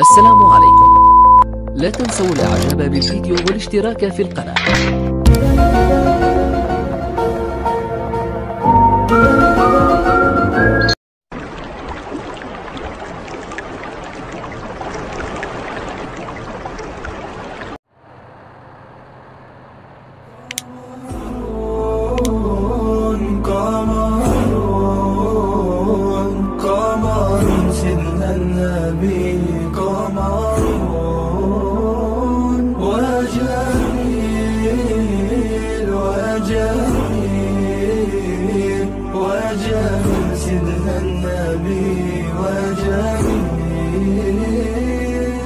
السلام عليكم. لا تنسوا الاعجاب بالفيديو والاشتراك في القناة. قمر سيدنا النبي. وجميل سيدنا النبي وجميل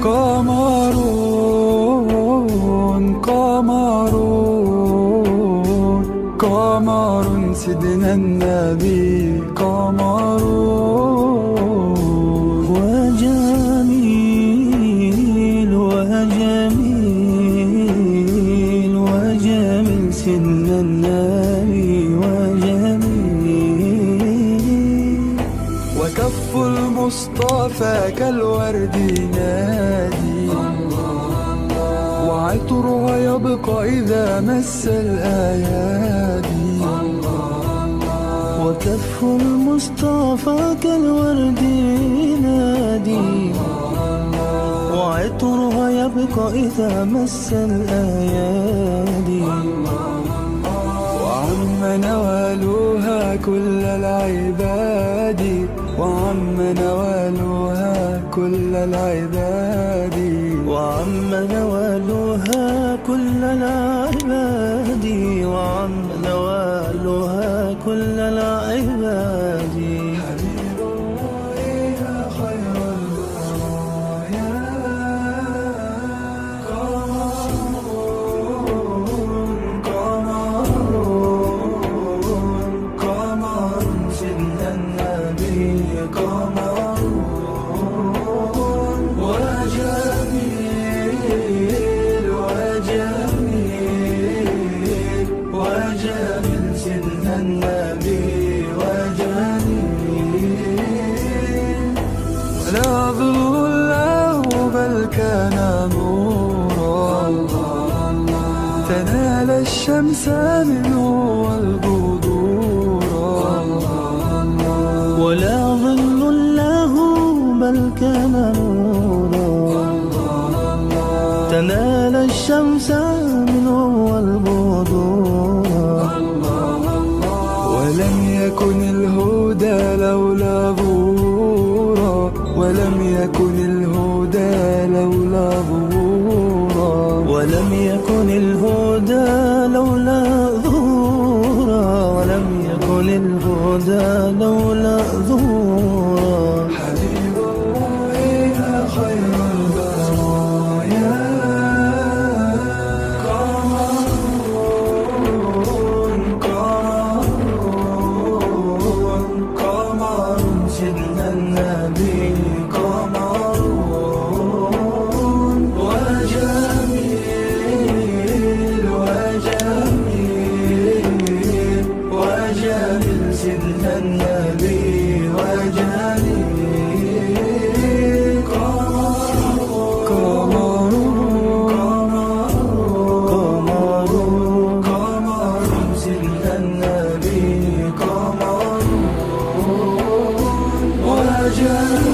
قمر سيدنا النبي قمر وجميل وجميل وجميل سيدنا النبي. المصطفى كالورد نادي. وعطرها يبقى إذا مس الأيادي. وكف المصطفى كالورد نادي. وعطرها يبقى إذا مس الأيادي. وعم نوالها كل العباد. وعم نوالها كل العباد. وعم نوالها كل العباد. وعم نوالها كل العباد. النبي وجميل لا ظل له بل كان نورا. تنال الشمس منه والبذور ولا ظل له بل كان نورا ولم يكن الهدى لولا ظهورا. ولم يكن الهدى لولا وجميل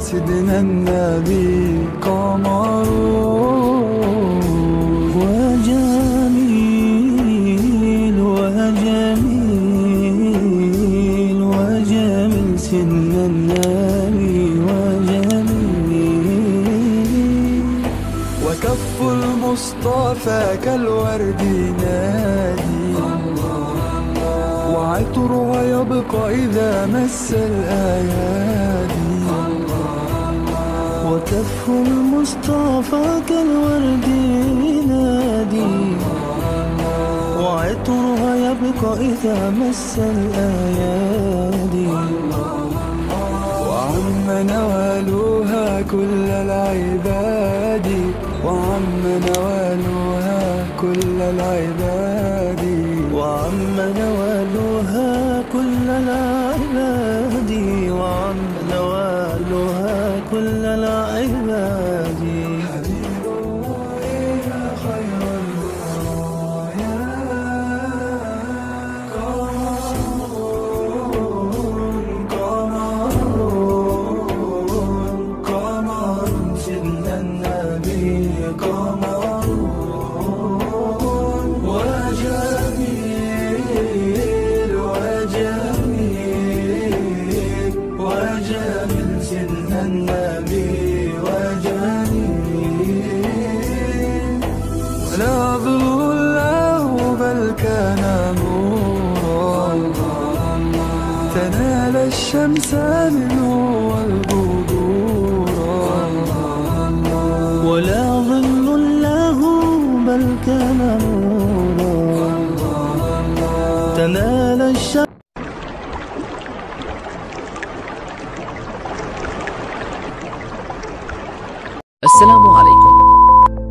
سيدنا النبي قمر وجميل وجميل وجميل. سيدنا النبي وجميل. وكف المصطفى كالورد ينادي وعطرها يبقى إذا مس الأيادي. وكف المصطفى كالورد ينادي. وعطرها يبقى إذا مس الأيادي. وعم نوالها كل العباد. وعم نوالها كل العباد. وعم نوالها كل العباد. وعم ولا ظل له بل كان نورا. تنال الشمس منه والبدورا ولا ظل له بل كان نورا. تنال الشمس السلام عليكم.